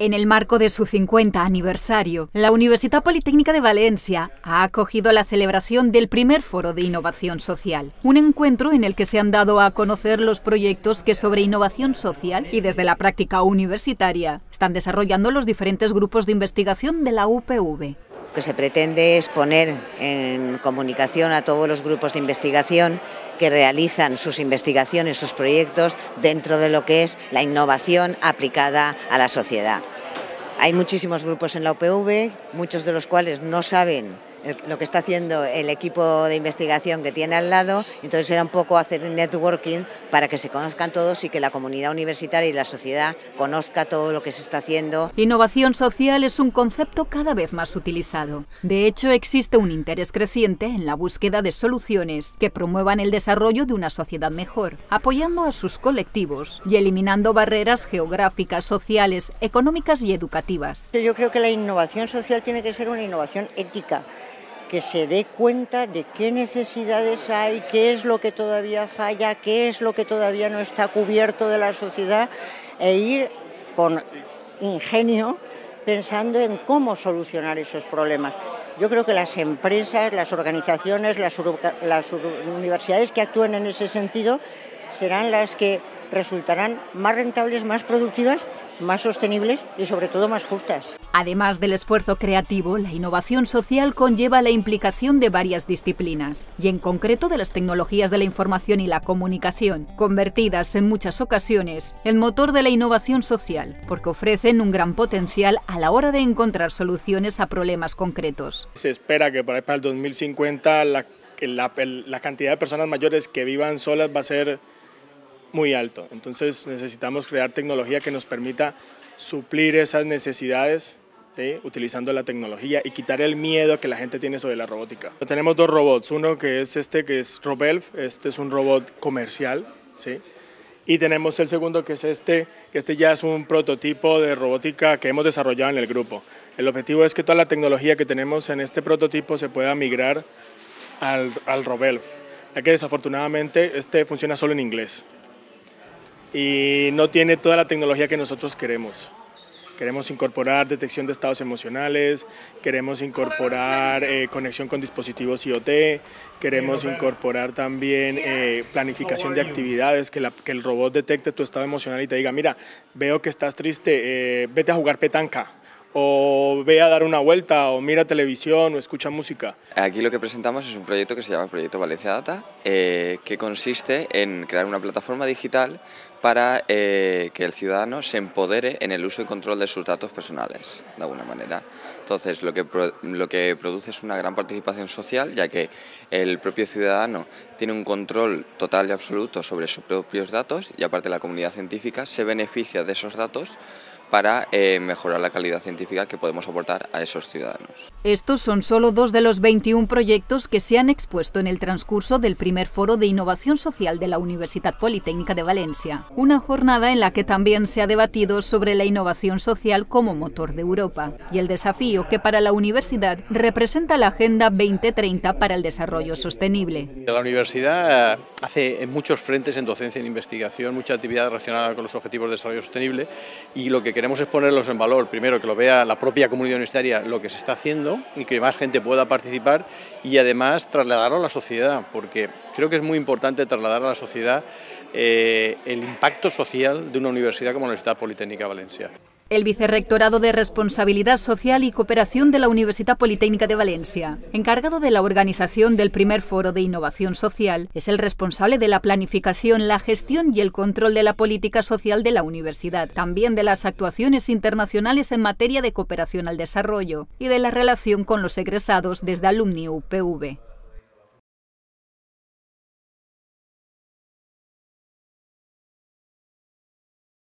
En el marco de su 50 aniversario, la Universidad Politécnica de Valencia ha acogido la celebración del primer Foro de Innovación Social, un encuentro en el que se han dado a conocer los proyectos que sobre innovación social y desde la práctica universitaria están desarrollando los diferentes grupos de investigación de la UPV. Que se pretende es poner en comunicación a todos los grupos de investigación que realizan sus investigaciones, sus proyectos dentro de lo que es la innovación aplicada a la sociedad. Hay muchísimos grupos en la UPV, muchos de los cuales no saben lo que está haciendo el equipo de investigación que tiene al lado, entonces era un poco hacer networking para que se conozcan todos y que la comunidad universitaria y la sociedad conozca todo lo que se está haciendo. Innovación social es un concepto cada vez más utilizado. De hecho, existe un interés creciente en la búsqueda de soluciones que promuevan el desarrollo de una sociedad mejor, apoyando a sus colectivos y eliminando barreras geográficas, sociales, económicas y educativas. Yo creo que la innovación social tiene que ser una innovación ética que se dé cuenta de qué necesidades hay, qué es lo que todavía falla, qué es lo que todavía no está cubierto de la sociedad e ir con ingenio pensando en cómo solucionar esos problemas. Yo creo que las empresas, las organizaciones, las, universidades que actúen en ese sentido serán las que resultarán más rentables, más productivas más sostenibles y sobre todo más justas. Además del esfuerzo creativo, la innovación social conlleva la implicación de varias disciplinas, y en concreto de las tecnologías de la información y la comunicación, convertidas en muchas ocasiones en motor de la innovación social, porque ofrecen un gran potencial a la hora de encontrar soluciones a problemas concretos. Se espera que para el 2050 la, la, la cantidad de personas mayores que vivan solas va a ser muy alto. Entonces necesitamos crear tecnología que nos permita suplir esas necesidades utilizando la tecnología y quitar el miedo que la gente tiene sobre la robótica. Tenemos dos robots, uno que es este que es Robelf, este es un robot comercial, ¿sí? y tenemos el segundo que es este, que este ya es un prototipo de robótica que hemos desarrollado en el grupo. El objetivo es que toda la tecnología que tenemos en este prototipo se pueda migrar al, al Robelf, ya que desafortunadamente este funciona solo en inglés y no tiene toda la tecnología que nosotros queremos. Queremos incorporar detección de estados emocionales, queremos incorporar eh, conexión con dispositivos IoT, queremos incorporar también eh, planificación de actividades, que, que, el robot detecte tu estado emocional y te diga, mira, veo que estás triste, eh, vete a jugar petanca o ve a dar una vuelta, o mira televisión, o escucha música. Aquí lo que presentamos es un proyecto que se llama Proyecto Valencia Data, eh, que consiste en crear una plataforma digital para eh, que el ciudadano se empodere en el uso y control de sus datos personales, de alguna manera. Entonces, lo que, lo que produce es una gran participación social, ya que el propio ciudadano tiene un control total y absoluto sobre sus propios datos y aparte la comunidad científica se beneficia de esos datos para eh, mejorar la calidad científica que podemos aportar a esos ciudadanos. Estos son solo dos de los 21 proyectos que se han expuesto en el transcurso del primer foro de innovación social de la Universidad Politécnica de Valencia, una jornada en la que también se ha debatido sobre la innovación social como motor de Europa y el desafío que para la universidad representa la Agenda 2030 para el desarrollo sostenible. La universidad hace muchos frentes en docencia y en investigación, mucha actividad relacionada con los objetivos de desarrollo sostenible y lo que queremos es ponerlos en valor. Primero, que lo vea la propia comunidad universitaria lo que se está haciendo y que más gente pueda participar y además trasladarlo a la sociedad, porque creo que es muy importante trasladar a la sociedad eh, el impacto social de una universidad como la Universidad Politécnica Valencia. El Vicerrectorado de Responsabilidad Social y Cooperación de la Universidad Politécnica de Valencia, encargado de la organización del primer foro de innovación social, es el responsable de la planificación, la gestión y el control de la política social de la universidad, también de las actuaciones internacionales en materia de cooperación al desarrollo y de la relación con los egresados desde Alumni UPV.